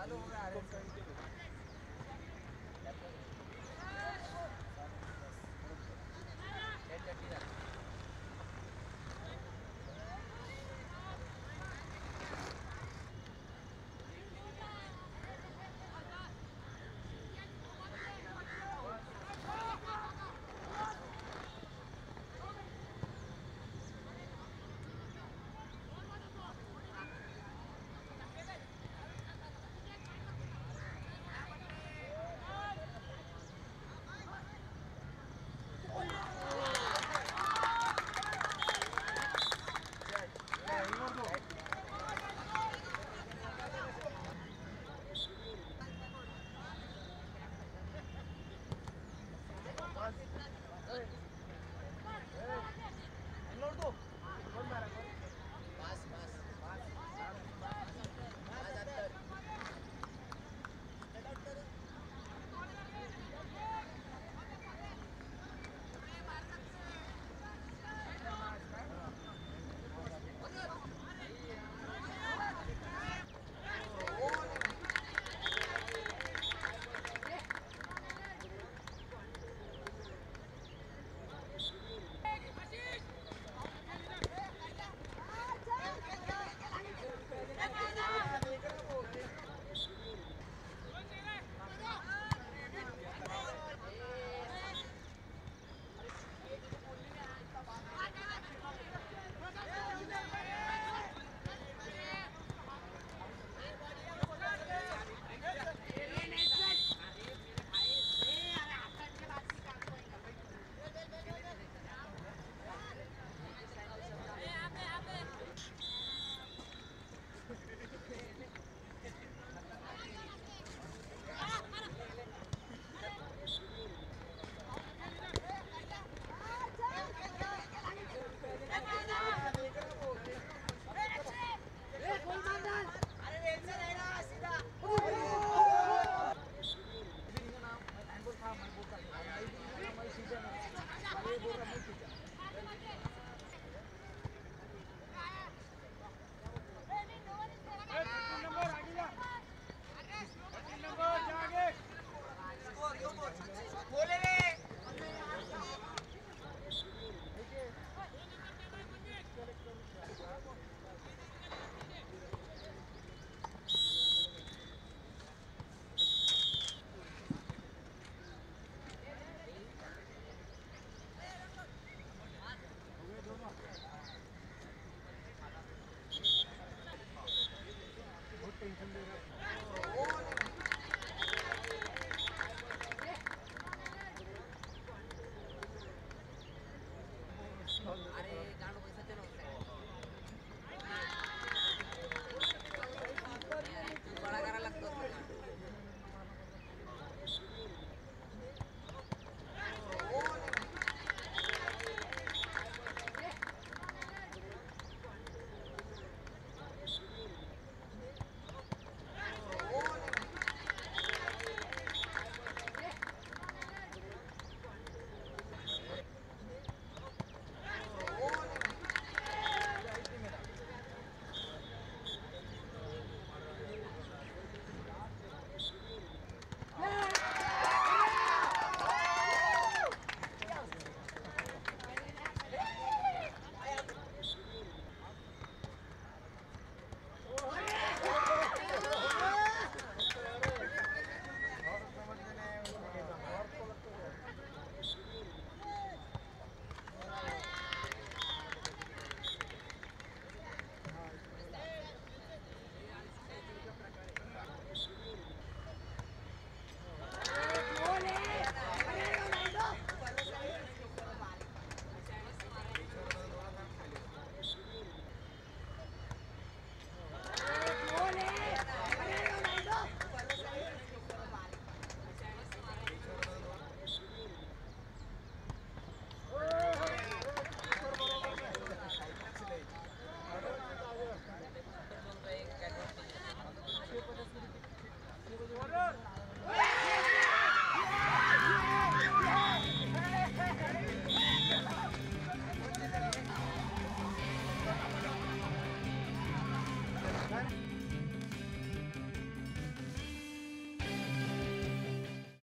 चालू हो रहा है अरे